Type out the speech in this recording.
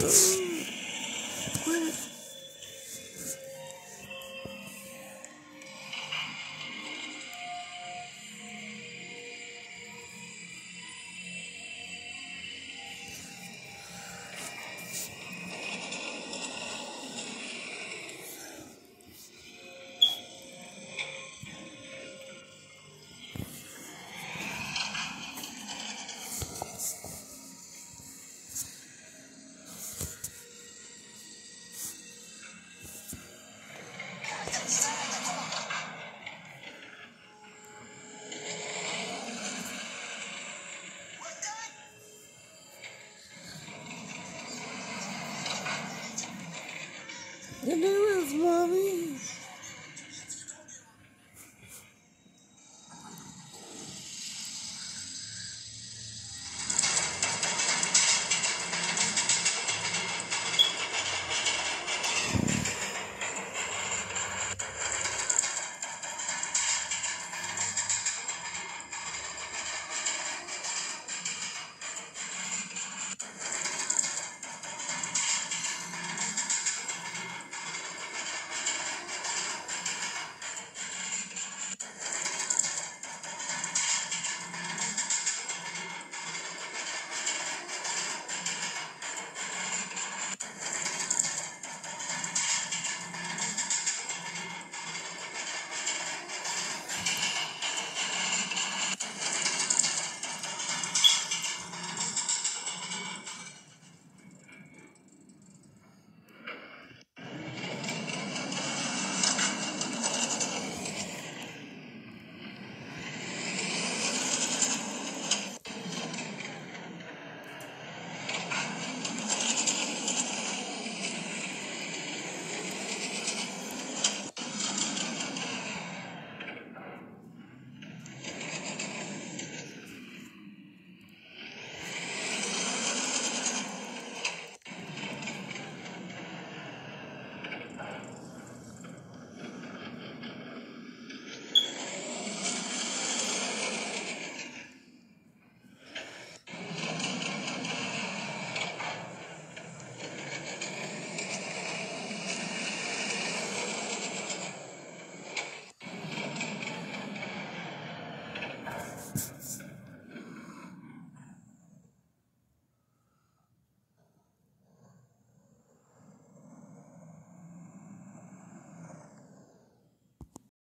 You do this, mommy.